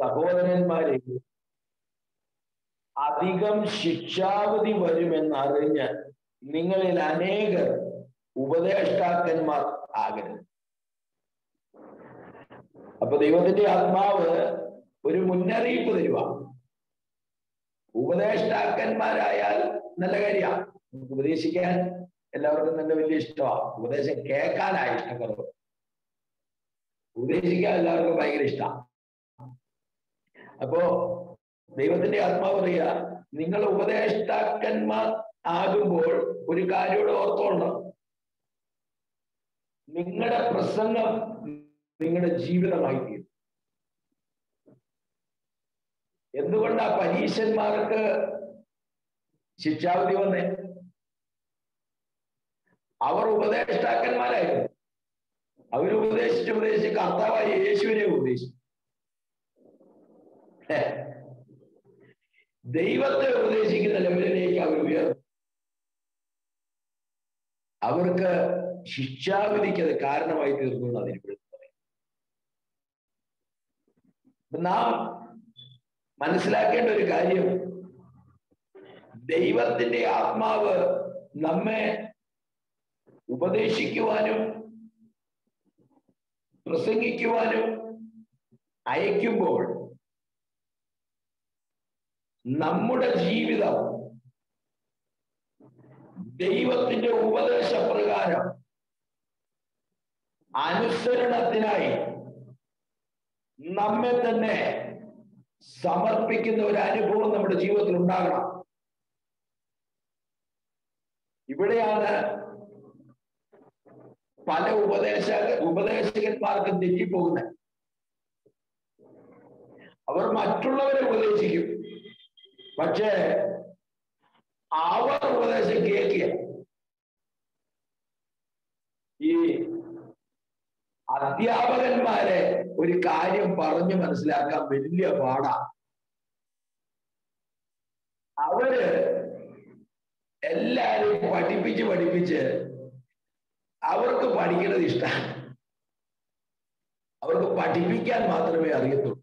സഹോദരന്മാരെ അധികം ശിക്ഷാവധി വരുമെന്നറിഞ്ഞ് നിങ്ങളിൽ അനേകർ ഉപദേഷ്ടാക്കന്മാർ ആകരുത്. അപ്പൊ ദൈവത്തിന്റെ ആത്മാവ് ഒരു മുന്നറിയിപ്പ് തരുവ ഉപദേഷ്ടാക്കന്മാരായാൽ നല്ല കാര്യമാണ് ഉപദേശിക്കാൻ എല്ലാവർക്കും തന്നെ വലിയ ഇഷ്ടമാണ് ഉപദേശം കേൾക്കാനായി ഇഷ്ടക്കുറവ് ഉപദേശിക്കാൻ എല്ലാവർക്കും ഭയങ്കര ഇഷ്ടമാണ് അപ്പോ ദൈവത്തിന്റെ ആത്മാവ് പറയുക നിങ്ങൾ ഉപദേഷ്ടാക്കന്മാർ ആകുമ്പോൾ ഒരു കാര്യോട് ഓർത്തോളണം നിങ്ങളുടെ പ്രസംഗം നിങ്ങളുടെ ജീവിതമായി തീരും എന്തുകൊണ്ടാ പരീശന്മാർക്ക് ശിക്ഷാവിധി വന്നേ? അവർ ഉപദേഷ്ടാക്കന്മാരായിരുന്നു. അവരുപദേശിച്ച് ഉപദേശിച്ച് കർത്താവായ യേശുവിനെ ഉപദേശിച്ചു. ദൈവത്തെ ഉപദേശിക്കുന്ന ലെവലിലേക്ക് അവർ ഉയർന്നു. അവർക്ക് ശിക്ഷാവിധിക്ക് അത് കാരണമായി തീർന്നു എന്ന് അതിന് നാം മനസ്സിലാക്കേണ്ട ഒരു കാര്യം ദൈവത്തിന്റെ ആത്മാവ് നമ്മെ ഉപദേശിക്കുവാനും പ്രസംഗിക്കുവാനും അയക്കുമ്പോൾ നമ്മുടെ ജീവിതം ദൈവത്തിന്റെ ഉപദേശപ്രകാരം അനുസരണത്തിനായി നമ്മെ തന്നെ സമർപ്പിക്കുന്ന ഒരു അനുഭവം നമ്മുടെ ജീവിതത്തിൽ ഉണ്ടാകണം. ഇവിടെയാണ് പല ഉപദേശ ഉപദേശകന്മാർക്കും തെറ്റിപ്പോകുന്നത്. അവർ മറ്റുള്ളവരെ ഉപദേശിക്കും. പക്ഷേ അവർ ഉപദേശം കേൾക്കുക ഈ അധ്യാപകന്മാരെ ഒരു കാര്യം പറഞ്ഞു മനസ്സിലാക്കാൻ വലിയ പാടാ. അവർ എല്ലാരും പഠിപ്പിച്ച് പഠിപ്പിച്ച് അവർക്ക് പഠിക്കുന്നത് ഇഷ്ടമാണ് അവർക്ക് പഠിപ്പിക്കാൻ മാത്രമേ അറിയത്തുള്ളൂ.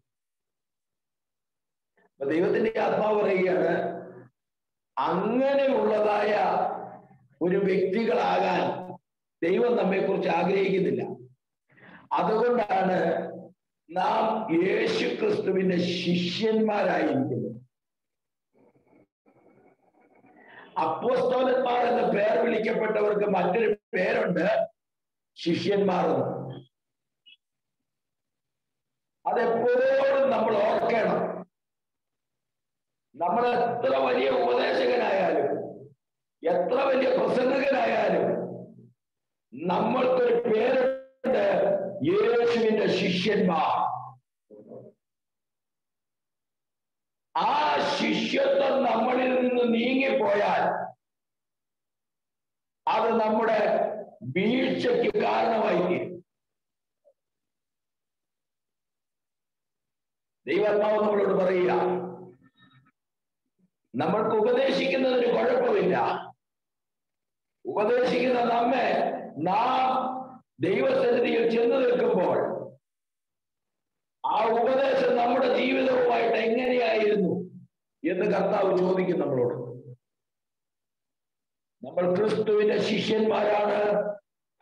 ദൈവത്തിന്റെ ആത്മാവ് പറയുകയാണ് അങ്ങനെയുള്ളതായ ഒരു വ്യക്തികളാകാൻ ദൈവം നമ്മെ കുറിച്ച് ആഗ്രഹിക്കുന്നില്ല. അതുകൊണ്ടാണ് നാം യേശു ക്രിസ്തുവിന്റെ ശിഷ്യന്മാരായിരിക്കുന്നത്. അപ്പോസ്തോലന്മാർ എന്ന പേർ വിളിക്കപ്പെട്ടവർക്ക് മറ്റൊരു പേരുണ്ട് ശിഷ്യന്മാർ അതെപ്പോഴും നമ്മൾ ഓർക്കണം. നമ്മൾ എത്ര വലിയ ഉപദേശകനായാലും എത്ര വലിയ പ്രസംഗകനായാലും നമ്മൾക്കൊരു പേരുണ്ട് യേശുവിന്റെ ശിഷ്യന്മാർ. ആ ശിഷ്യത്വം നമ്മളിൽ നിന്ന് നീങ്ങിപ്പോയാൽ അത് നമ്മുടെ വീഴ്ചയ്ക്ക് കാരണമായി ദൈവാത്മാവ് നമ്മളോട് പറയുക നമ്മൾക്ക് ഉപദേശിക്കുന്നതിന് കുഴപ്പമില്ല. ഉപദേശിക്കുന്ന നമ്മെ നാം ദൈവസന്നിധിയിൽ ചെന്ന് നിൽക്കുമ്പോൾ ആ ഉപദേശം നമ്മുടെ ജീവിതവുമായിട്ട് എങ്ങനെയായിരുന്നു എന്ന് കർത്താവ് ചോദിക്കും നമ്മളോട്. നമ്മൾ ക്രിസ്തുവിന്റെ ശിഷ്യന്മാരാണ്.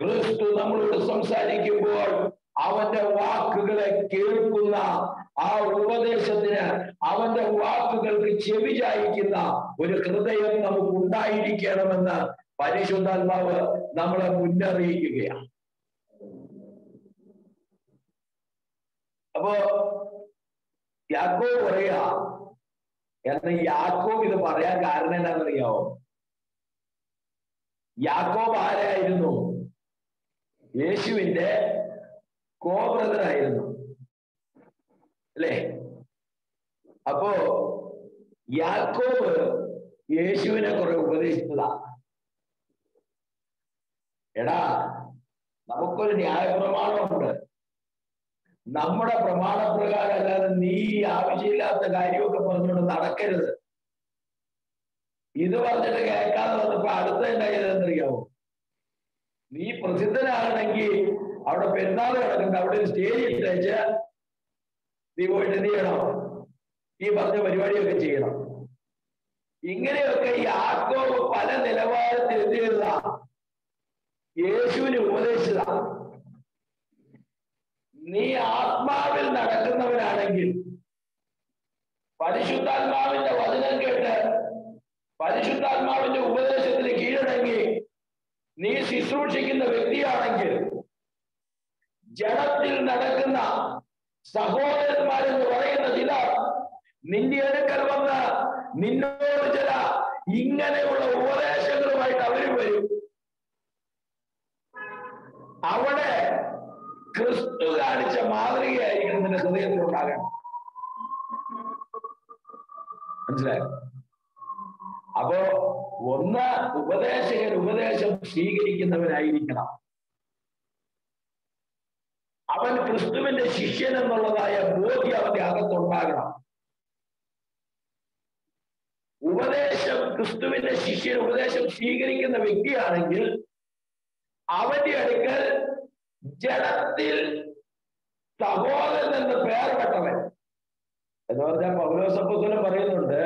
ക്രിസ്തു നമ്മളോട് സംസാരിക്കുമ്പോൾ അവന്റെ വാക്കുകളെ കേൾക്കുന്ന ആ ഉപദേശത്തിന് അവന്റെ വാക്കുകൾക്ക് ചെവി ചായിക്കുന്ന ഒരു ഹൃദയം നമുക്ക് ഉണ്ടായിരിക്കണമെന്ന് പരിശുദ്ധാത്മാവ് നമ്മളെ മുന്നറിയിക്കുകയാണ്. അപ്പോ യാക്കോ പറയാ എന്ന യാക്കോബ് ഇത് പറയാൻ കാരണം എന്താണെന്നറിയാവോ? യാക്കോബ് ആരായിരുന്നു? യേശുവിന്റെ കോബ്രദറായിരുന്നു. അല്ലേ? അപ്പോ യാക്കോബ് യേശുവിനെ കുറെ ഉപദേശിച്ചതാ. എടാ നമുക്കൊരു ന്യായപ്രമാണമുണ്ട്. നമ്മുടെ പ്രമാണപ്രകാരം അല്ലാതെ നീ ആവശ്യമില്ലാത്ത കാര്യമൊക്കെ പറഞ്ഞുകൊണ്ട് നടക്കരുത്. ഇത് പറഞ്ഞിട്ട് കേൾക്കാതെ വന്നപ്പോ അടുത്ത എന്തായതെന്നറിയാമോ നീ പ്രസിദ്ധനാകണമെങ്കിൽ അവിടെ പെരുന്നാൾ കിടക്കുന്നുണ്ട് അവിടെ സ്റ്റേജ് ഇട്ടേച്ച് നീ പോയിട്ട് എന്ത് ചെയ്യണം. ഈ പറഞ്ഞ പരിപാടിയൊക്കെ ചെയ്യണം. ഇങ്ങനെയൊക്കെ യാക്കോബ് പല നിലവാരത്തിൽ എന്ത് ചെയ്തതാ യേശുവിന് ഉപദേശിച്ചതാ നീ ആത്മാവിൽ നടക്കുന്നവനാണെങ്കിൽ പരിശുദ്ധാത്മാവിന്റെ വചനം കേട്ട് പരിശുദ്ധാത്മാവിന്റെ ഉപദേശത്തിന് കീഴടങ്ങി നീ ശുശ്രൂഷിക്കുന്ന വ്യക്തിയാണെങ്കിൽ ജഡത്തിൽ നടക്കുന്ന സഹോദരന്മാരെന്ന് പറയുന്ന ചിലർ നിന്റെ അടുക്കൽ വന്ന് നിന്നോട് ചില ഇങ്ങനെയുള്ള ഉപദേശങ്ങളുമായിട്ട് അവർ വരും. അവിടെ ക്രിസ്തു കാണിച്ച മാതൃകയായിരിക്കണം നിന്റെ ഹൃദയത്തിൽ ഉണ്ടാകണം. മനസ്സിലായോ? അപ്പോ ഒന്ന് ഉപദേശകൻ ഉപദേശം സ്വീകരിക്കുന്നവനായിരിക്കണം. അവൻ ക്രിസ്തുവിന്റെ ശിഷ്യൻ എന്നുള്ളതായ ബോധ്യം അവന്റെ അകത്തുണ്ടാകണം. ഉപദേശം ക്രിസ്തുവിന്റെ ശിഷ്യൻ ഉപദേശം സ്വീകരിക്കുന്ന വ്യക്തിയാണെങ്കിൽ അവന്റെ അടുക്കൽ ജഡത്തിൽ സഹോദരൻ എന്ന് പേർ പെട്ടവൻ എന്ന് പറഞ്ഞാൽ പൗലോസപ്പത്തിനും പറയുന്നുണ്ട്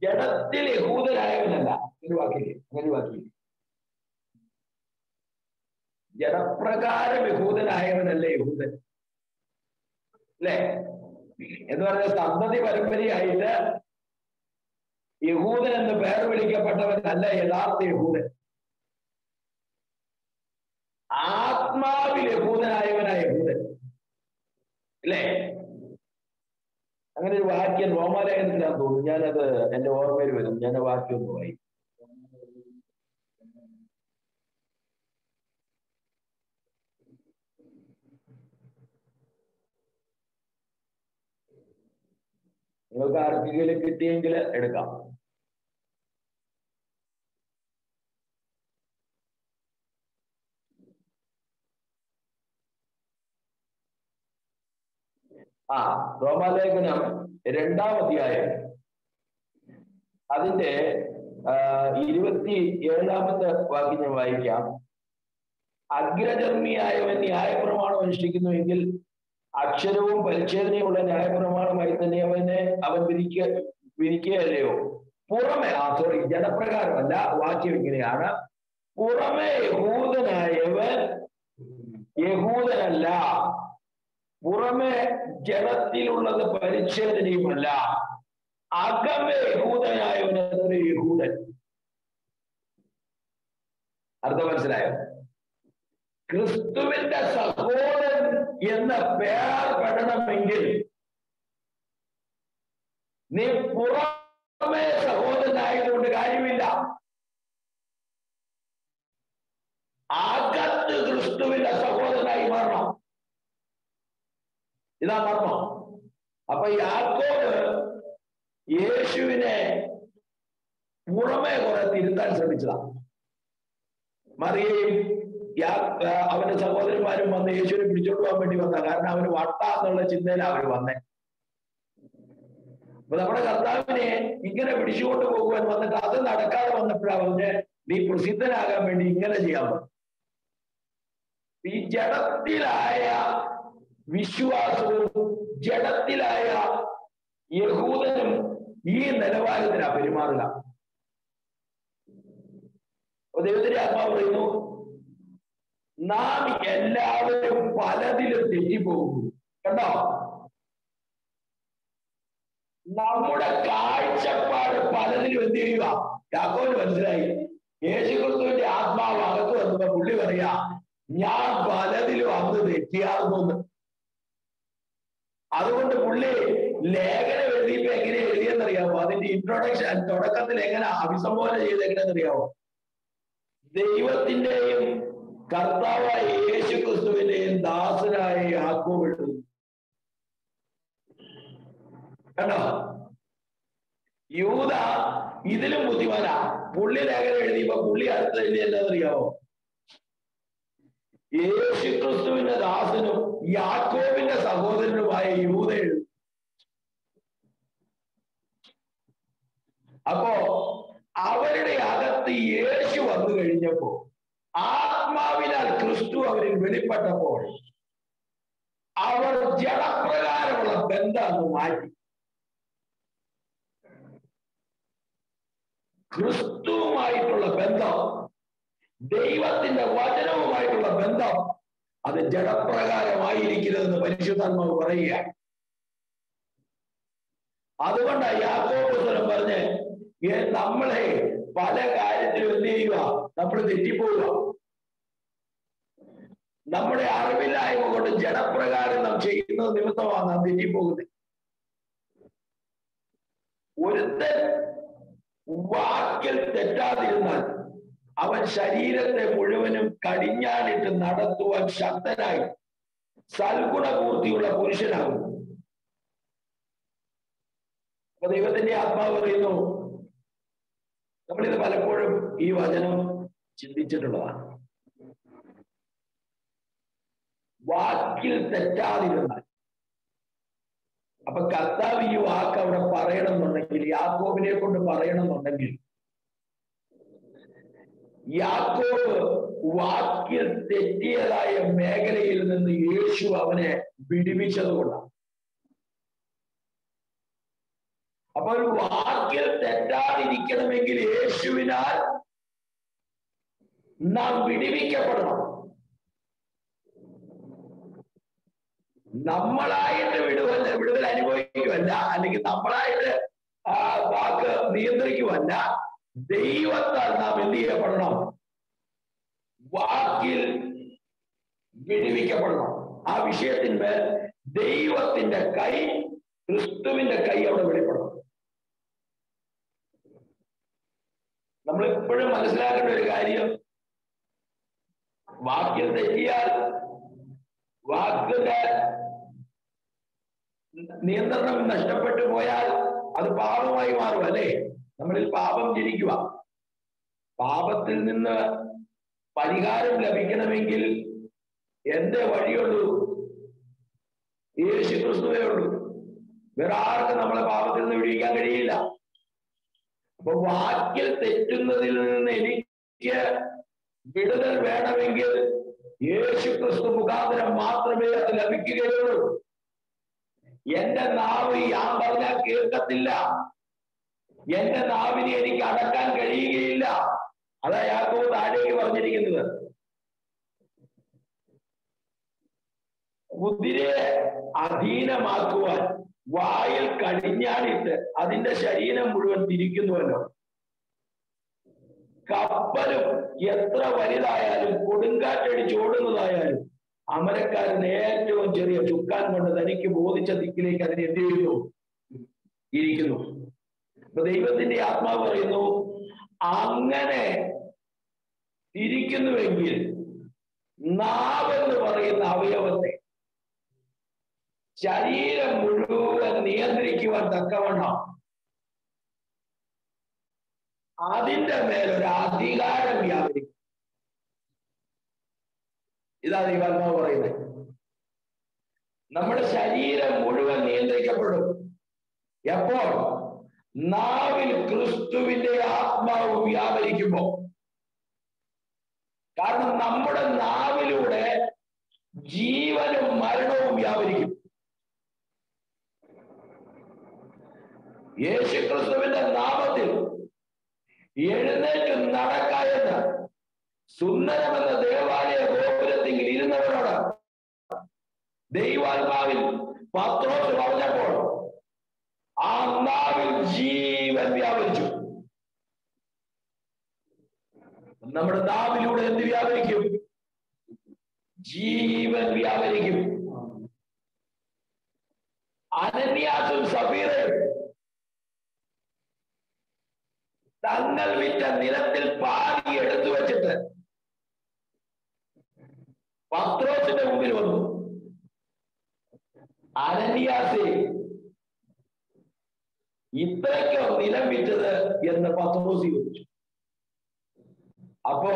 ജഡത്തിൽ യഹൂദനായവനല്ല ഒരു വാക്കിയില്ലേ അങ്ങനെ വാക്കിൽ ജഡപ്രകാരം യഹൂദനായവനല്ല യഹൂദൻ? അല്ലേ? എന്ന് പറഞ്ഞ സന്തതി പരമ്പരയായിട്ട് യഹൂദൻ എന്ന് പേർ വിളിക്കപ്പെട്ടവനല്ല യഥാർത്ഥ യഹൂദൻ. ആത്മാവിൽ യഹൂദനായവനായ യഹൂദൻ. അല്ലേ? അങ്ങനെ ഒരു വാക്യം റോമാലേഖനത്തിലാന്ന് തോന്നുന്നു ഞാനത് എന്റെ ഓർമ്മയിൽ വരും. ഞാൻ വാക്യം ഒന്ന് വായി നിങ്ങൾക്ക് ആർക്കെങ്കിലും കിട്ടിയെങ്കിൽ എടുക്കാം. ആ റോമാലേഖനം രണ്ടാം അധ്യായം. അതിന്റെ ഇരുപത്തി ഏഴാമത്തെ വാക്യം ഞാൻ വായിക്കാം. അഗ്രചർമ്മിയായവൻ ന്യായപ്രമാണം അനുഷ്ഠിക്കുന്നുവെങ്കിൽ അക്ഷരവും പരിച്ഛേദനയുള്ള ന്യായപ്രമാണമായി തന്നെ അവനെ അവൻ വിരിക്ക വിരിക്കുകയല്ലയോ? പുറമെ ആ സോറി ജനപ്രകാരമല്ല വാക്യം ഇങ്ങനെയാണ്. പുറമെ യഹൂദനായവൻ യഹൂദനല്ല. പുറമെ ജനത്തിലുള്ളത് പരിച്ഛേദനയുമല്ല. അകമേ യഹൂദനായവൻ എന്നൊരു യഹൂദൻ? അർത്ഥം മനസ്സിലായോ? ക്രിസ്തുവിന്റെ സഹോദരൻ എന്ന പേർ പെടണമെങ്കിൽ നീ പുറമേ സഹോദരനായതുകൊണ്ട് കാര്യമില്ല. അകത്ത് ക്രിസ്തുവിന്റെ സഹോദരനായി മാറണം. ഇതാ മർമ്മം. അപ്പൊ യാക്കോബ് യേശുവിനെ പുറമേ കുറെ തിരുത്താൻ ശ്രമിച്ചതാ. മറിയയും അവന്റെ സഹോദരന്മാരും വന്ന് യേശുവിനെ പിടിച്ചോണ്ട് പോകാൻ വേണ്ടി വന്ന. കാരണം അവന് വട്ട എന്നുള്ള ചിന്തയിലാണ് അവർ വന്നേ. അപ്പൊ നമ്മുടെ കർത്താവിനെ ഇങ്ങനെ പിടിച്ചുകൊണ്ട് പോകുവാൻ വന്നിട്ട് അത് നടക്കാതെ വന്നപ്പോഴാണ് അവന് നീ പ്രസിദ്ധനാകാൻ വേണ്ടി ഇങ്ങനെ ചെയ്യാൻ ഈ ജഡത്തിലായ വിശ്വാസവും ജഡത്തിലായ യഹൂദനും ഈ നിലവാരത്തിനാ പെരുമാറുക. അപ്പൊ ദൈവത്തിന്റെ ആത്മാവ് പറയുന്നു നാം എല്ലാവരും പലതിലും തെറ്റിപ്പോകുന്നു. കണ്ടോ? നമ്മുടെ കാഴ്ചപ്പാട് പലതിലും എന്ത് ചെയ്യുക? യാക്കോന് മനസ്സിലായി. യേശുക്രിസ്തുവിന്റെ ആത്മാവ് അകത്ത് വന്നപ്പോ പുള്ളി പറയാ ഞാൻ പലതിലും അന്ന് തെറ്റിയാർന്നു എന്ന്. അതുകൊണ്ട് പുള്ളി ലേഖനം എഴുതിയപ്പോ എങ്ങനെ എഴുതിയെന്നറിയാമോ അതിന്റെ ഇൻട്രൊഡക്ഷൻ തുടക്കത്തിൽ എങ്ങനെ അഭിസംബോധന ചെയ്തെങ്ങനെയെന്നറിയാമോ ദൈവത്തിന്റെയും കർത്താവായ യേശു ക്രിസ്തുവിനെയും ദാസനായ എഴുതുന്നു കണ്ടോ? യൂത ഇതിലും ബുദ്ധിമാനാ. പുള്ളി ലേഖനം എഴുതിയപ്പോ പുള്ളി അടുത്ത് എഴുതി എന്താണെന്നറിയാമോ യേശു ക്രിസ്തുവിന്റെ ദാസനും യാക്കോബിന്റെ സഹോദരനുമായ യൂത എഴുതി അപ്പോ അവരുടെ അകത്ത് യേശു വന്നു കഴിഞ്ഞപ്പോ ആത്മാവിനാൽ ക്രിസ്തു അവരിൽ വെളിപ്പെട്ടപ്പോൾ അവർ ജഡപ്രകാരമുള്ള ബന്ധം മാറ്റി. ക്രിസ്തുവുമായിട്ടുള്ള ബന്ധം ദൈവത്തിന്റെ വചനവുമായിട്ടുള്ള ബന്ധം അത് ജഡപ്രകാരമായിരിക്കരുതെന്ന് പരിശുദ്ധാത്മാവ് പറയുക. അതുകൊണ്ടാണ് യാക്കോബുസ്വരം പറഞ്ഞ് "ഏ, നമ്മളെ പല കാര്യത്തിലും എന്ത് ചെയ്യുക? നമ്മൾ തെറ്റിപ്പോവുക. നമ്മുടെ അറിവില്ലായ്മ കൊണ്ട് ജഡപ്രകാരം നാം ചെയ്യുന്നത് നിമിത്തമാണ് നാം തെറ്റിപ്പോകുന്നത്. ഒരുത്തൻ വാക്കിൽ തെറ്റാതിരുന്നാൽ അവൻ ശരീരത്തെ മുഴുവനും കടിഞ്ഞാണിട്ട് നടത്തുവാൻ ശക്തനായി സൽഗുണപൂർത്തിയുള്ള പുരുഷനാകും. അപ്പൊ ദൈവത്തിന്റെ ആത്മാവ് പറയുന്നു നമ്മളിത് പലപ്പോഴും ഈ വചനം ചിന്തിച്ചിട്ടുള്ളതാണ്. വാക്കിൽ തെറ്റാതിരുന്നാൽ. അപ്പൊ കർത്താവ് ഈ വാക്ക് അവിടെ പറയണമെന്നുണ്ടെങ്കിൽ യാക്കോബിനെ കൊണ്ട് പറയണമെന്നുണ്ടെങ്കിൽ യാക്കോബ് വാക്കിൽ തെറ്റിയതായ മേഖലയിൽ നിന്ന് യേശു അവനെ വിടിവിച്ചതുകൊണ്ടാണ് അപ്പോൾ വാക്കിൽ തെറ്റാതിരിക്കണമെങ്കിൽ യേശുവിനാൽ നാം വിടുവിക്കപ്പെടണം. നമ്മളായിട്ട് വിടുവൽ വിടുതൽ അനുഭവിക്കുമല്ല അല്ലെങ്കിൽ നമ്മളായിട്ട് ആ വാക്ക് നിയന്ത്രിക്കുമല്ല ദൈവത്താൽ നാം എന്ത് ചെയ്യപ്പെടണം? വാക്കിൽ വിടുവിക്കപ്പെടണം. ആ വിഷയത്തിന്മേൽ ദൈവത്തിന്റെ കൈ ക്രിസ്തുവിന്റെ കൈ അവിടെ വെളിപ്പെടണം. നമ്മൾ എപ്പോഴും മനസ്സിലാക്കേണ്ട ഒരു കാര്യം വാക്കിൽ തെറ്റിയാൽ വാക്കിന്റെ നിയന്ത്രണം നഷ്ടപ്പെട്ടു പോയാൽ അത് പാപമായി മാറും അല്ലേ? നമ്മളിൽ പാപം ജനിക്കുക പാപത്തിൽ നിന്ന് പരിഹാരം ലഭിക്കണമെങ്കിൽ എന്റെ വഴിയുള്ളൂ. യേശു ക്രിസ്തുവേ ഉള്ളൂ. വേറെ ആർക്കും നമ്മളെ പാപത്തിൽ നിന്ന് വിടിയിക്കാൻ കഴിയില്ല. അപ്പൊ വാക്കിൽ തെറ്റുന്നതിൽ നിന്ന് എനിക്ക് വിടുതൽ വേണമെങ്കിൽ യേശു ക്രിസ്തു മുഖാന്തരം മാത്രമേ അത് ലഭിക്കുകയുള്ളൂ. എന്റെ നാവ് ഞാൻ പറഞ്ഞാൽ കേൾക്കത്തില്ല. എന്റെ നാവിനെ എനിക്ക് അടക്കാൻ കഴിയുകയില്ല. അതാ യാക്കോ താഴേക്ക് പറഞ്ഞിരിക്കുന്നത്. കുതിരയെ അധീനമാക്കുവാൻ വായിൽ കടിഞ്ഞാണിട്ട് അതിന്റെ ശരീരം മുഴുവൻ തിരിക്കുന്നുവല്ലോ. കപ്പലും എത്ര വലുതായാലും കൊടുങ്കാറ്റടിച്ച് ഓടുന്നതായാലും അമരക്കാരൻ ഏറ്റവും ചെറിയ ചുക്കാൻ കൊണ്ട് തനിക്ക് ബോധിച്ച ദിക്കിലേക്ക് അതിനെ എന്ത് ചെയ്യുന്നു? ഇരിക്കുന്നു. അപ്പൊ ദൈവത്തിന്റെ ആത്മാവ് പറയുന്നു അങ്ങനെ ഇരിക്കുന്നുവെങ്കിൽ നാവെന്ന് പറയുന്ന അവയവത്തെ ശരീരം മുഴുവൻ നിയന്ത്രിക്കുവാൻ തക്കവണ്ണം അതിന്റെ മേലൊരു അധികാരം വ്യാപരിക്കും. ഇതാ ദൈവാത്മാവ് പറയുന്നത്. നമ്മുടെ ശരീരം മുഴുവൻ നിയന്ത്രിക്കപ്പെടും. എപ്പോൾ നാവിൽ ക്രിസ്തുവിന്റെ ആത്മാവ് വ്യാപരിക്കുമ്പോ. കാരണം നമ്മുടെ നാവിലൂടെ ജീവനും മരണവും വ്യാപരിക്കും. യേശു ക്രിസ്തുവിന്റെ നാമത്തിൽ എഴുന്നേറ്റ് നടക്കായെന്ന് സുന്ദരമെന്ന ദേവാലയ ദൈവാത്മാവിൽ പത്രോസ് പറഞ്ഞപ്പോൾ ആത്മാവിൽ ജീവൻ വ്യാപരിച്ചു. നമ്മുടെ നാവിലൂടെ എന്ത് വ്യാപരിക്കും? ജീവൻ വ്യാപരിക്കും. അനന്യാസും സഫീർ തങ്ങൾ വിറ്റ നിലത്തിൽ പാതി എടുത്തു വെച്ചിട്ട് പത്രോസിന്റെ മുമ്പിൽ വന്നു. അനന്യാസെ. ഇത്രയ്ക്കോ നിലം വിറ്റത് എന്ന് പത്രോസി ചോദിച്ചു. അപ്പോ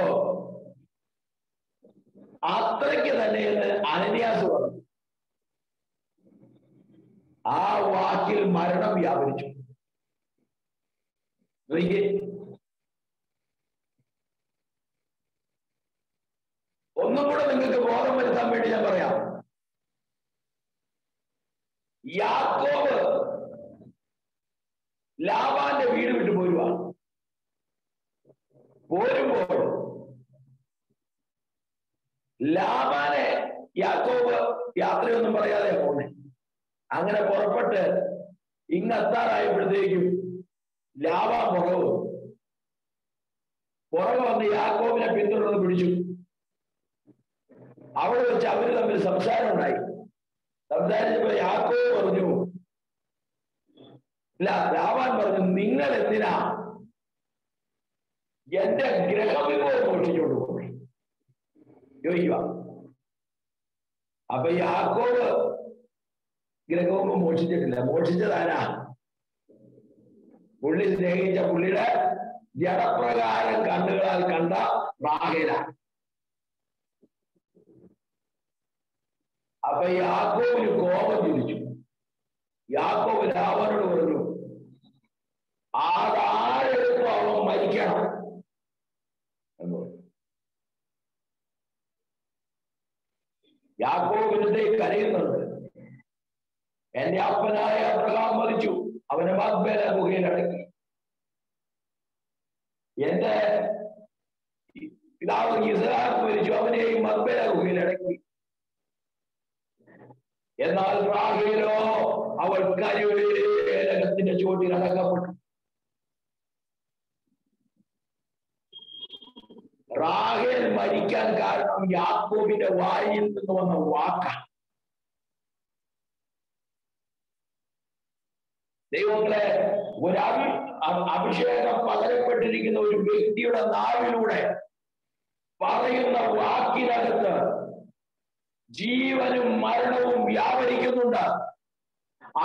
അത്രയ്ക്ക് തന്നെ എന്ന് അനന്യാസ് പറഞ്ഞു. ആ വാക്കിൽ മരണം വ്യാപരിച്ചു. ഒന്നും കൂടെ നിങ്ങൾക്ക് ബോധം വരുത്താൻ വേണ്ടി ഞാൻ പറയാം. യാക്കോബ് ലാബാന്റെ വീട് വിട്ടു പോരുവാണ് പോരുമ്പോൾ ലാബാനെ യാക്കോബ് യാത്രയൊന്നും പറയാതെ പോന്നെ. അങ്ങനെ പുറപ്പെട്ട് ഇങ്ങെത്താറായപ്പോഴത്തേക്കും ലാബാൻ പുറവ്. പുറകെ വന്ന് യാക്കോബിനെ പിന്തുടർന്ന് പിടിച്ചു. അവിടെ വെച്ച് അവർ തമ്മിൽ സംസാരം ഉണ്ടായി സംസാരിച്ചപ്പോ യാക്കോബ് പറഞ്ഞു ഇല്ല ലാവാൻ പറഞ്ഞു നിങ്ങൾ എന്തിനാ എന്റെ ഗ്രഹവിഭവം മോഷിച്ചുകൊണ്ട് പോകുന്നത്? ചോദിക്കുക. അപ്പൊ യാക്കോബ് ഗ്രഹവും മോഷിച്ചിട്ടില്ല മോഷിച്ചതാരാ പുള്ളി സ്നേഹിച്ച പുള്ളിയുടെ ജഡപ്രകാരം കണ്ണുകളാൽ കണ്ട റാഹേല അപ്പൊ യാക്കോവിന് കോപം തിരിച്ചു യാക്കോബ് രാവനോട് പറഞ്ഞു ആരാരെടുത്തോ അവൻ മരിക്കണം? എന്ന് പറഞ്ഞു. യാക്കോബിന്റെ കരയുന്നുണ്ട് എന്റെ അപ്പനായ അബ്രഹാം മരിച്ചു. അവനെ മദ്ബേല ഗുഹയിലടക്കി എന്റെ പിതാവ് ഇസ്രാഹ് മരിച്ചു. അവനെയും ഗുഹയിൽ ഗുഹയിലടക്കി എന്നാൽ റാഹേലോ അവൾ കരുവേലകത്തിന്റെ ചുവട്ടിൽ അടക്കപ്പെട്ടു. റാഹേൽ മരിക്കാൻ കാരണം യാക്കോബിന്റെ വായിൽ നിന്ന് വന്ന വാക്കാണ്. ദൈവങ്ങളെ ഒരു അഭിഷേകം പകരപ്പെട്ടിരിക്കുന്ന ഒരു വ്യക്തിയുടെ നാവിലൂടെ പറയുന്ന വാക്കിനകത്ത് ജീവനും മരണവും വ്യാപരിക്കുന്നുണ്ട്.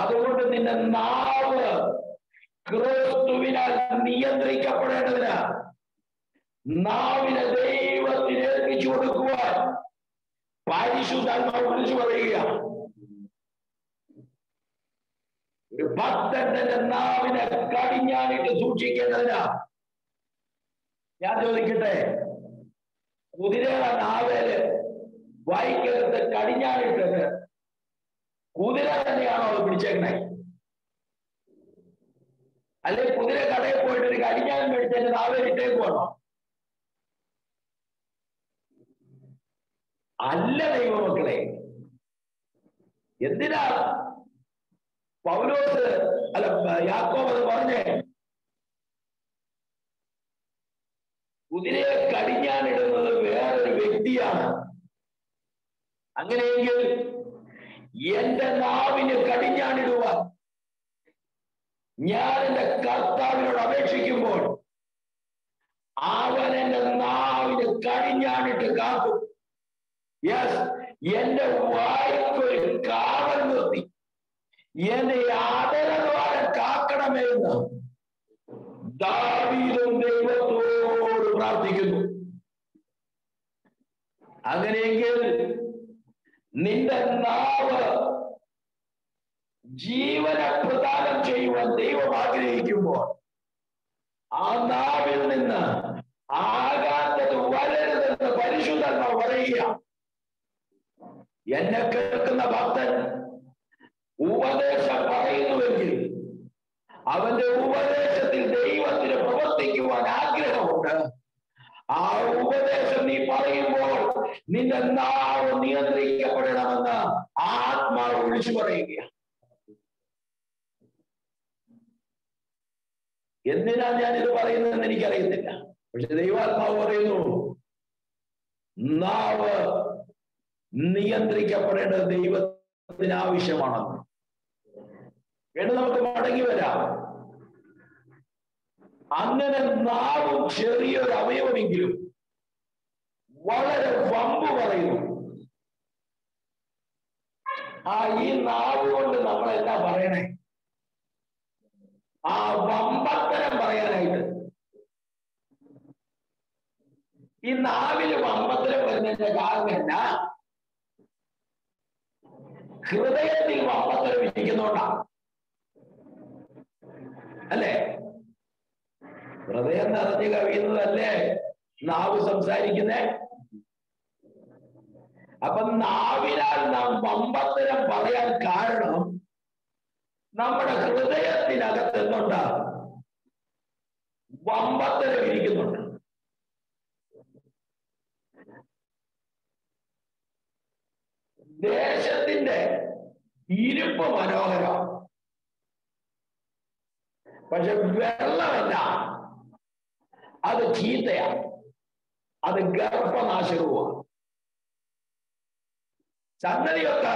അതുകൊണ്ട് നിന്റെ നാവ് ക്രിസ്തുവിനാൽ നിയന്ത്രിക്കപ്പെടേണ്ടതിന് നാവിനെ ദൈവത്തിന് ഏൽപ്പിച്ചു കൊടുക്കുവാൻ പരിശുദ്ധാത്മാവ് വിളിച്ചു പറയുക ഒരു ഭക്തന്റെ നാവിനെ കടിഞ്ഞാനിട്ട് സൂക്ഷിക്കേണ്ടതിന്. ഞാൻ ചോദിക്കട്ടെ കുതിരയുടെ നാവേൽ വായിക്കകത്ത് കടിഞ്ഞാണിട്ടത് കുതിര തന്നെയാണോ അത് പിടിച്ചേക്കണേ? അല്ലെ കുതിര കടയിൽ പോയിട്ട് ഒരു കടിഞ്ഞാൻ മേടിച്ചതിന്റെ നാവേൽ ഇട്ടേക്കുവാണോ അല്ല ദൈവമക്കളെ എന്തിനാ പൗലോസ് അല്ല യാക്കോബ് അത് പറഞ്ഞേ? കുതിരയെ കടിഞ്ഞാനിടുന്നത് വേറൊരു വ്യക്തിയാണ്. അങ്ങനെയെങ്കിൽ എന്റെ നാവിന് കടിഞ്ഞാണിടുവാൻ ഞാൻ എന്റെ കർത്താവിനോട് അപേക്ഷിക്കുമ്പോൾ അവൻ എന്റെ നാവിന് കടിഞ്ഞാണിട്ട് കാക്കും. യെസ് എന്റെ വായ്പൊരു കാവൽ നിർത്തി. എന്റെ ആദരവാരം കാക്കണമേ എന്ന് ദാവീതും ദൈവത്തോട് പ്രാർത്ഥിക്കുന്നു. അങ്ങനെയെങ്കിൽ നിന്റെ നാവ് ജീവനെ പ്രദാനം ചെയ്യുവാൻ ദൈവം ആഗ്രഹിക്കുമ്പോൾ ആ നാവിൽ നിന്ന് ആകാത്തത് വരരുതെന്ന് പരിശുദ്ധ പറയുക. എന്നെ കേൾക്കുന്ന ഭക്തൻ ഉപദേശം പറയുന്നുവെങ്കിൽ അവന്റെ ഉപദേശത്തിൽ ദൈവത്തിന് പ്രവർത്തിക്കുവാൻ ആഗ്രഹമുണ്ട്. ആ ഉപദേശം നീ പറയുമ്പോൾ നിന്റെ നാവ് നിയന്ത്രിക്കപ്പെടണമെന്ന് ആത്മാവ് വിളിച്ചു പറയുക എന്തിനാ ഞാൻ ഇത് പറയുന്നതെന്ന് എനിക്കറിയത്തില്ല. പക്ഷെ ദൈവാത്മാവ് പറയുന്നു നാവ് നിയന്ത്രിക്കപ്പെടേണ്ടത് ദൈവത്തിന് ആവശ്യമാണെന്ന് വീണ്ടും നമുക്ക് മടങ്ങി വരാം. അങ്ങനെ നാവും ചെറിയൊരു അവയവമെങ്കിലും വളരെ വമ്പ് പറയുന്നു. ആ ഈ നാവ് കൊണ്ട് നമ്മളെല്ലാം പറയണേ? ആ വമ്പത്തരം പറയാനായിട്ട്. ഈ നാവിൽ വമ്പത്തരം വരുന്നതിന്റെ കാരണമല്ല ഹൃദയത്തിൽ വമ്പത്തരം ഇരിക്കുന്നോണ്ടാ. അല്ലേ? ഹൃദയം നിറഞ്ഞു കവിയുന്നതല്ലേ? നാവ് സംസാരിക്കുന്നേ? അപ്പൊ നാവിനാൽ നാം വമ്പത്തരം പറയാൻ കാരണം നമ്മുടെ ഹൃദയത്തിനകത്ത് എന്തുണ്ട് വമ്പത്തരം ഇരിക്കുന്നുണ്ട്. ദേശത്തിന്റെ ഇരുപ്പ് മനോഹരം. പക്ഷെ വെള്ളമല്ല. അത് ചീത്തയാണ്. അത് ഗർഭനാശകവുമാണ് സംഗതിയൊക്കെ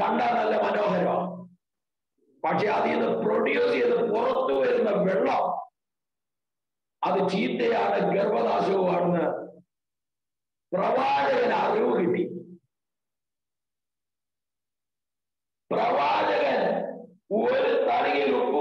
കണ്ടാൽ നല്ല മനോഹരമാണ്. പക്ഷെ അതിൽ നിന്ന് പ്രൊഡ്യൂസ് ചെയ്ത് പുറത്തു വരുന്ന വെള്ളം അത് ചീത്തയാണ് ഗർഭനാശവുമാണെന്ന് പ്രവാചകൻ അറിവ് കിട്ടി പ്രവാചകൻ ഒരു തളികയിൽ ഉപ്പ്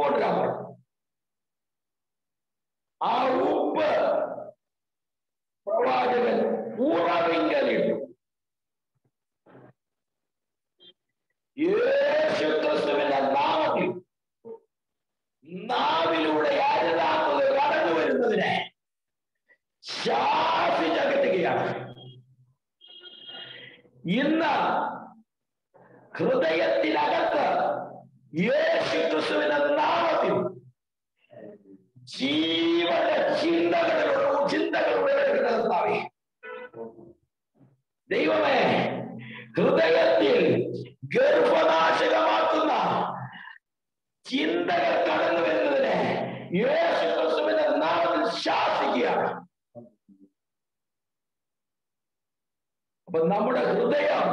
അപ്പൊ നമ്മുടെ ഹൃദയം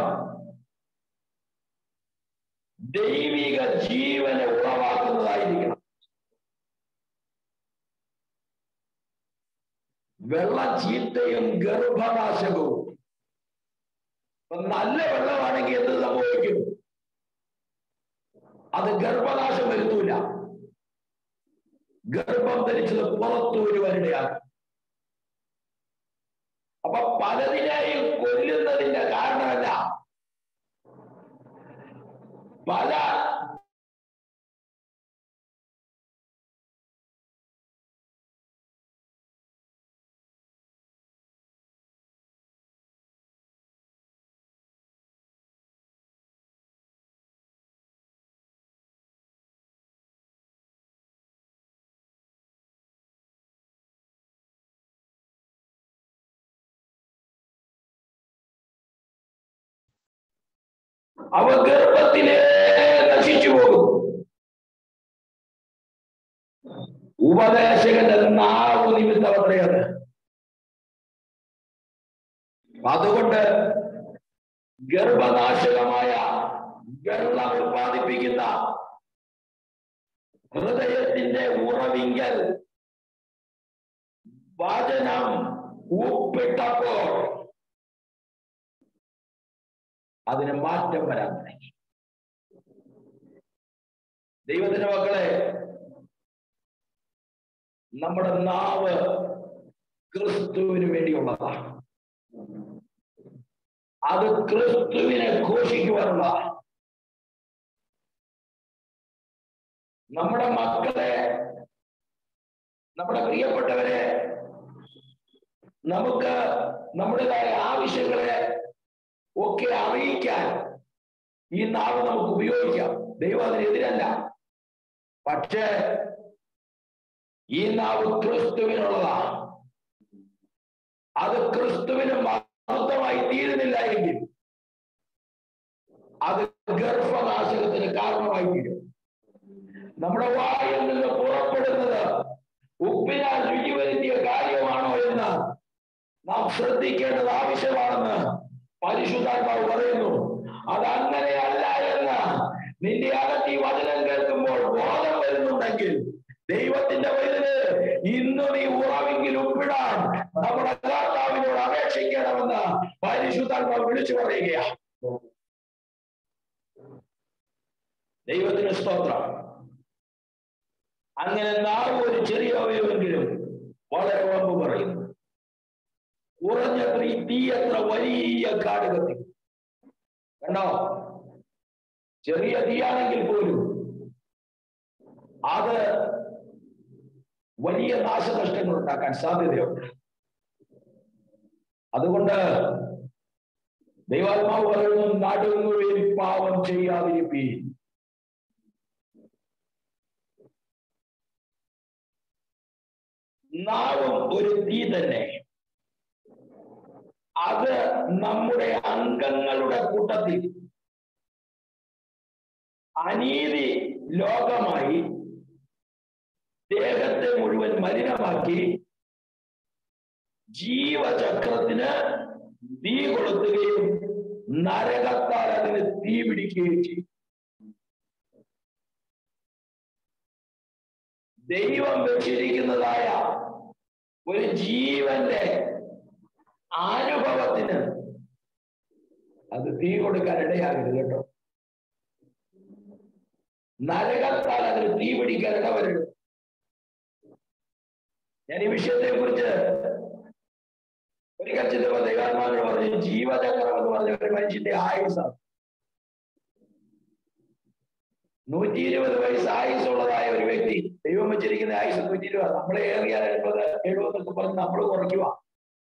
ദൈവിക ജീവനെ ഉളവാക്കുന്നതായിരിക്കണം. വെള്ള ചീത്തയും ഗർഭനാശകവും നല്ല വെള്ളമാണെങ്കിൽ എന്ത് സംഭവിക്കും? അത് ഗർഭനാശം വരുത്തൂല. ഗർഭം ധരിച്ചത് പുറത്തു വരുവാനിടയാണ് അപ്പൊ പലതിനെയും കൊല്ലുന്നതിന്റെ കാരണമല്ല പല അവ ഗർഭത്തിലെ നശിച്ചു പോകും. ഉപദേശകന്റെ നാവ് നിമിത്തം അത്രയത് അതുകൊണ്ട് ഗർഭനാശകമായ വെള്ളം ഉത്പാദിപ്പിക്കുന്ന ഹൃദയത്തിന്റെ ഉറവിങ്കൽ വചനം ഉപ്പിട്ടപ്പോൾ അതിന് മാറ്റം വരാൻ തുടങ്ങി. ദൈവത്തിന്റെ മക്കളെ നമ്മുടെ നാവ് ക്രിസ്തുവിന് വേണ്ടിയുള്ളതാണ്. അത് ക്രിസ്തുവിനെ ഘോഷിക്കുവാനുള്ളതാണ്. നമ്മുടെ മക്കളെ നമ്മുടെ പ്രിയപ്പെട്ടവരെ നമുക്ക് നമ്മുടേതായ ആവശ്യങ്ങളെ ഒക്കെ അറിയിക്കാൻ ഈ നാവ് നമുക്ക് ഉപയോഗിക്കാം. ദൈവം അതിനെതിരല്ല പക്ഷേ ഈ നാവ് ക്രിസ്തുവിനുള്ളതാണ്. അത് ക്രിസ്തുവിന് മഹത്വമായി തീരുന്നില്ല എങ്കിൽ അത് ഗർഭനാശകത്തിന് കാരണമായി തീരും. നമ്മുടെ വായിൽ നിന്ന് പുറപ്പെടുന്നത് ഉപ്പിനാൽ രുചി വരുത്തിയ കാര്യമാണോ എന്ന് നാം ശ്രദ്ധിക്കേണ്ടത് ആവശ്യമാണെന്ന് പരിശുദ്ധാത്മാവ് പറയുന്നു അതങ്ങനെയല്ല എന്ന്. നിന്റെ അകത്ത് ഈ വചനം കേൾക്കുമ്പോൾ ബോധം വരുന്നുണ്ടെങ്കിൽ ദൈവത്തിന്റെ വൈദ്യന് ഇന്ന് നീ ഉറവെങ്കിൽ ഉപ്പിടാൻ നമ്മുടെ കർത്താവിനോട് അപേക്ഷിക്കണമെന്ന് പരിശുദ്ധാത്മാവ് വിളിച്ചു പറയുകയാണ് ദൈവത്തിന് സ്തോത്രം. അങ്ങനെ നാളും ഒരു ചെറിയ അവയവെങ്കിലും വളരെ വമ്പ് പറയുന്നു കുറഞ്ഞത്ര ഈ തീ എത്ര വലിയ കാട് കത്തി കണ്ടോ? ചെറിയ തീയാണെങ്കിൽ പോലും അത് വലിയ നാശനഷ്ടങ്ങൾ ഉണ്ടാക്കാൻ സാധ്യതയുണ്ട്. അതുകൊണ്ട് ദൈവാത്മാവ് പറയുന്നു നടുങ്ങുവിൽ പാവം ചെയ്യാതിരിപ്പീൻ. നാവും ഒരു തീ തന്നെ. അത് നമ്മുടെ അംഗങ്ങളുടെ കൂട്ടത്തിൽ. അനീതി ലോകമായി ദേഹത്തെ മുഴുവൻ മലിനമാക്കി ജീവചക്രത്തിന് തീ കൊളുത്തുകയും നരകത്താൽ അതിന് തീ പിടിക്കുകയും ചെയ്യും ദൈവം വെച്ചിരിക്കുന്നതായ ഒരു ജീവന്റെ അനുഭവത്തിന് അത് തീ കൊടുക്കാൻ ഇടയാകരുത് കേട്ടോ. നരകത്താൽ അതിന് തീ പിടിക്കാൻ ഇടവരുത് ഞാൻ ഈ വിഷയത്തെ കുറിച്ച് ഒരിക്കൽ ചിന്തപ്പോ ദൈവാത്മാവിനെ പറഞ്ഞു ജീവചക്രം എന്ന് പറഞ്ഞ ഒരു മനുഷ്യന്റെ ആയുസാണ് നൂറ്റി ഇരുപത് വയസ്സ് ആയുസുള്ളതായ ഒരു വ്യക്തി ദൈവം വെച്ചിരിക്കുന്ന ആയുസ് നൂറ്റി ഇരുപത് നമ്മളെ ഏറിയാൽ എഴുപത് എഴുപതൊക്കെ പറഞ്ഞ് നമ്മൾ കുറയ്ക്കുക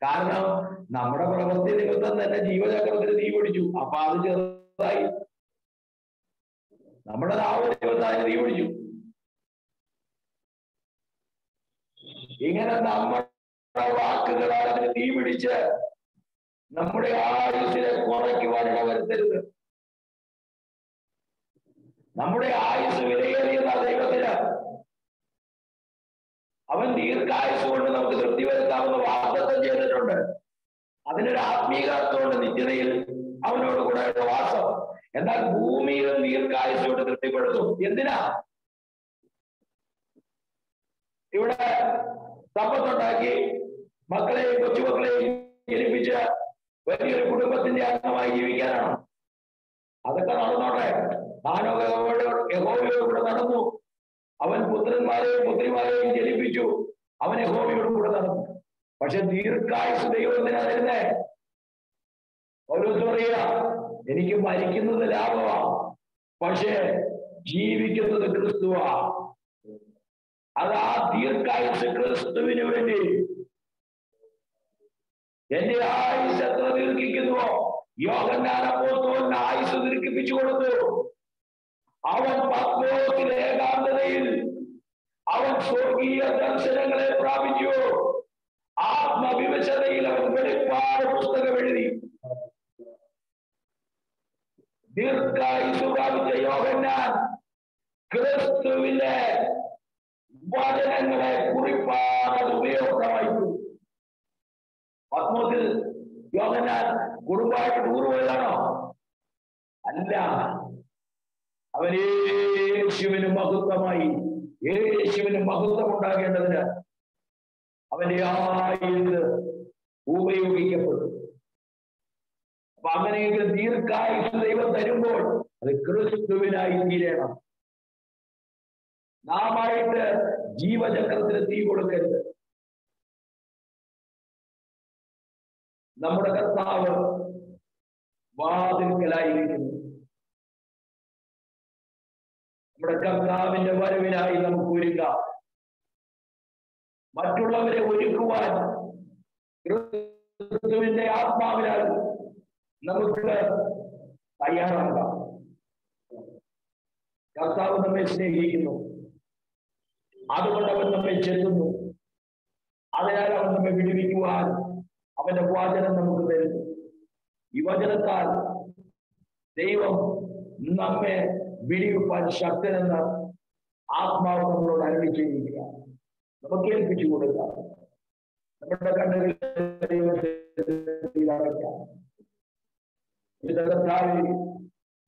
കാരണം നമ്മുടെ പ്രവൃത്തി നിമിത്തം തന്നെ ജീവചക്രത്തിന് തീ പിടിച്ചു. അപ്പൊ അത് ചെറുതായി. നമ്മുടെ നാവ് തീ പിടിച്ചു. ഇങ്ങനെ നമ്മുടെ വാക്കുകളാൽ അതിന് തീ പിടിച്ച് നമ്മുടെ ആയുസിനെ കുറയ്ക്കുവാൻ ഇടവരുത്തരുത്. നമ്മുടെ ആയുസ് വിലയേറിയതാ ദൈവത്തിന് അവൻ ദീർഘായുസ് കൊണ്ട് നമുക്ക് തൃപ്തി വരുത്താമെന്ന് വാഗ്ദത്തം ചെയ്തിട്ടുണ്ട്. അതിനൊരു ആത്മീകാർത്ഥമുണ്ട് നിത്യതയിൽ അവനോട് കൂടെ വാസം. എന്നാൽ ഭൂമിയിലും ദീർഘായുസ് കൊണ്ട് തൃപ്തിപ്പെടുത്തും എന്തിനാ? ഇവിടെ സമ്പത്തുണ്ടാക്കി മക്കളെയും കൊച്ചുമക്കളെയും ജനിപ്പിച്ച് വലിയൊരു കുടുംബത്തിന്റെ അംഗമായി ജീവിക്കാനാണ്. അതൊക്കെ നടന്നോട്ടെ. നാനോ യഹോവയോട് കൂടെ നടന്നു. അവൻ പുത്രന്മാരെയും പുത്രിമാരെയും ജനിപ്പിച്ചു. അവനെ യഹോവയോട് കൂടെ നടന്നു. പക്ഷെ ദീർഘായുസ് ദൈവത്തിനാ എനിക്ക് മരിക്കുന്നത് ലാഭമാ പക്ഷേ ജീവിക്കുന്നത് ക്രിസ്തുവാ അത് ആ ദീർഘായുസ് ക്രിസ്തുവിന് വേണ്ടി. എന്റെ ആയുസ് എത്ര ദീർഘിക്കുന്നുവോ യോഗജ്ഞാനപ്പോത്തോളിന് ആയുസ് ദീർഘിപ്പിച്ചു കൊടുത്തു. അവൻ പത്മോസിലെ ഏകാന്തതയിൽ അവൻ സ്വർഗീയ ദർശനങ്ങളെ പ്രാപിച്ചു ആത്മവിവശതയിൽ അവൻ വെളിപ്പാട് പുസ്തകം എഴുതി. ദീർഘായുസ് പ്രാപിച്ച ക്രിസ്തുവിലെ വചനങ്ങളെ കുറിപ്പാട് ഉപയോഗമായി പത്മത്തിൽ യോഗനാൻ കുടുംബമായിട്ട് ടൂർ പോയതാണോ? അല്ല. യേശുവിന് മഹത്വമായി. യേശുവിന് മഹത്വം ഉണ്ടാകേണ്ടതിന് അവന്റെ ആയുസ് ഉപയോഗിക്കപ്പെടും. അപ്പൊ അങ്ങനെയെങ്കിൽ ദീർഘായുസ് ദൈവം തരുമ്പോൾ അത് ക്രിസ്തുവിനായി തീരണം നാമായിട്ട് ജീവചക്രത്തിന് തീ കൊടുക്കരുത്. നമ്മുടെ കർത്താവ് വാതിൽക്കലായിരിക്കുന്നു. നമ്മുടെ കർത്താവിന്റെ വരവിനായി നമുക്ക് ഒരുക്കാം. മറ്റുള്ളവരെ ഒരുക്കുവാൻ ക്രിസ്തുവിന്റെ ആത്മാവിനാൽ നമുക്ക് തയ്യാറാകാം കർത്താവ് നമ്മെ സ്നേഹിക്കുന്നു. അതുകൊണ്ട് അവൻ നമ്മെ ചെല്ലുന്നു. അതിനാൽ അവൻ നമ്മെ വിടുവിക്കുവാൻ അവന്റെ വാചനം നമുക്ക് തരുന്നു. ഈ വചനത്താൽ ദൈവം നമ്മെ വിടിവിപ്പാൻ ശക്തനെന്ന് ആത്മാവ് നമ്മളോട് അരളി ചെയ്യുക. നമുക്ക് ഏൽപ്പിച്ചു കൊടുക്കാം. നമ്മുടെ കണ്ണുകളിൽ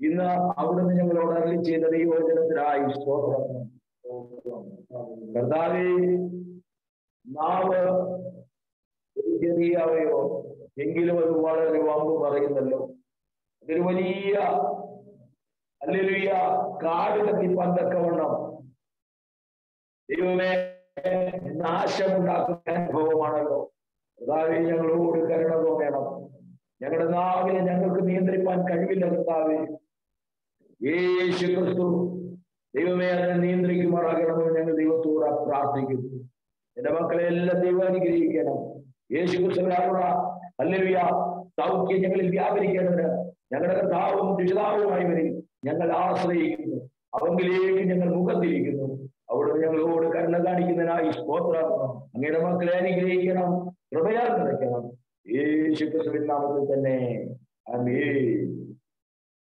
ഇന്ന് അവിടുന്ന് ഞങ്ങളോട് അരളി ചെയ്ത ദൈവോചനത്തിനായി സ്തോത്രം. കർത്താവേ എങ്കിലും അത് വളരെ വമ്പ് പറയുന്നല്ലോ. അതൊരു വലിയ അല്ലെങ്കിൽ കാട് കത്തിപ്പാൻ ദൈവമേ നാശമുണ്ടാക്കുന്ന അനുഭവമാണല്ലോ. കർത്താവെ ഞങ്ങളോട് കരുണ തോന്നണം. ഞങ്ങളുടെ നാവിനെ ഞങ്ങൾക്ക് നിയന്ത്രിപ്പാൻ കഴിവില്ല കർത്താവെ. യേശു ക്രിസ്തു ദൈവമേ അതിനെ നിയന്ത്രിക്കുമാറാകണമെന്ന് ഞങ്ങൾ ദൈവത്തോട് പ്രാർത്ഥിക്കുന്നു. എന്റെ മക്കളെ എല്ലാം ദൈവം അനുഗ്രഹിക്കണം. യേശു ക്രിസ്തുവിനുള്ള അല്ലെ സൗഖ്യം ഞങ്ങളിൽ വ്യാപരിക്കേണ്ടത് ഞങ്ങളുടെ കർത്താവും രക്ഷിതാവുമായി വരും ഞങ്ങൾ ആശ്രയിക്കുന്നു. അവങ്കിലേക്ക് ഞങ്ങൾ മുഖം തിരിക്കുന്നു. അവിടെ ഞങ്ങളോട് കരുണ കാണിക്കുന്നതിനായി സ്തോത്രം. അങ്ങയുടെ മക്കളെ അനുഗ്രഹിക്കണം. കൃപയാൽ നിറയ്ക്കണം. യേശു ക്രിസ്തുവിൻ നാമത്തിൽ തന്നെ. അമേ